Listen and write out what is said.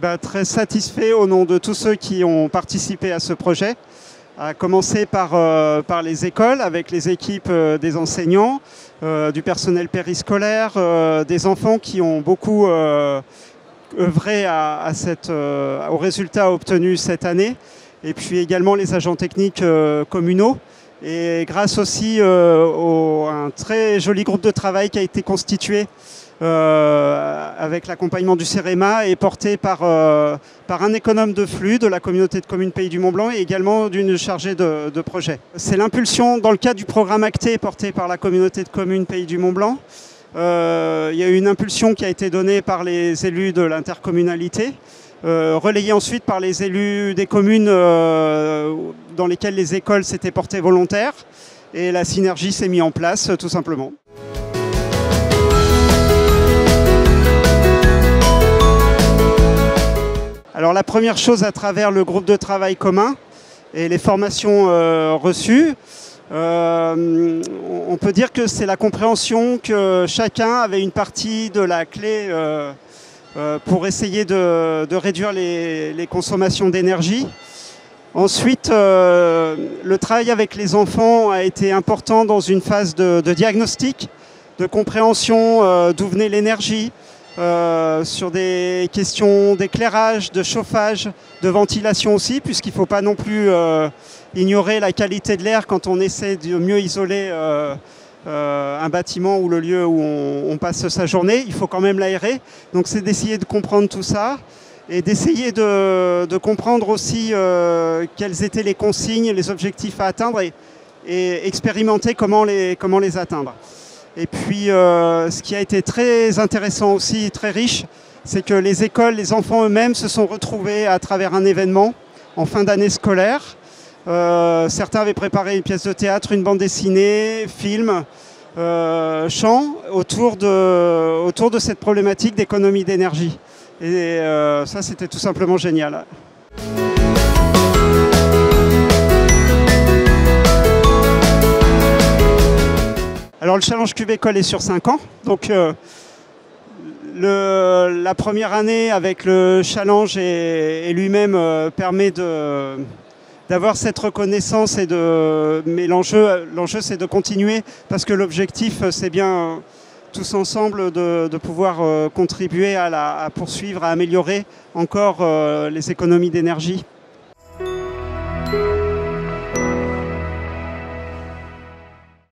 bah, Très satisfait au nom de tous ceux qui ont participé à ce projet, à commencer par, euh, les écoles avec les équipes euh, des enseignants, euh, du personnel périscolaire, des enfants qui ont beaucoup œuvré à, à cette, au résultat obtenu cette année, et puis également les agents techniques communaux. Et grâce aussi un joli groupe de travail qui a été constitué euh, avec l'accompagnement du CEREMA et porté par, euh, par un économe de flux de la communauté de communes Pays du Mont-Blanc et également d'une chargée de, de projet. C'est l'impulsion dans le cadre du programme acté porté par la communauté de communes Pays du Mont-Blanc. Euh, il y a eu une impulsion qui a été donnée par les élus de l'intercommunalité, relayée ensuite par les élus des communes dans lesquelles les écoles s'étaient portées volontaires. Et la synergie s'est mise en place tout simplement. Alors la première chose à travers le groupe de travail commun et les formations euh, reçues, euh, on peut dire que c'est la compréhension que chacun avait une partie de la clé euh, pour essayer de, réduire les, consommations d'énergie. Ensuite, le travail avec les enfants a été important dans une phase de diagnostic, de compréhension d'où venait l'énergie, euh, sur des questions d'éclairage, de chauffage, de ventilation aussi, puisqu'il ne faut pas non plus euh, ignorer la qualité de l'air quand on essaie de mieux isoler euh, un bâtiment ou le lieu où on, passe sa journée. Il faut quand même l'aérer. Donc c'est d'essayer de comprendre tout ça et d'essayer de, comprendre aussi quelles étaient les consignes, les objectifs à atteindre et, expérimenter comment les, atteindre. Et puis, euh, ce qui a été très intéressant aussi, très riche, c'est que les écoles, les enfants eux-mêmes se sont retrouvés à travers un événement en fin d'année scolaire. Euh, certains avaient préparé une pièce de théâtre, une bande dessinée, film, euh, chant autour de cette problématique d'économie d'énergie. Et ça, c'était tout simplement génial. Alors le challenge Cube École est sur 5 ans. Donc euh, la première année avec le challenge et, lui-même euh, permet d'avoir cette reconnaissance et de mais l'enjeu l'enjeu c'est de continuer parce que l'objectif c'est bien tous ensemble de, pouvoir euh, contribuer à, à, poursuivre à améliorer encore les économies d'énergie.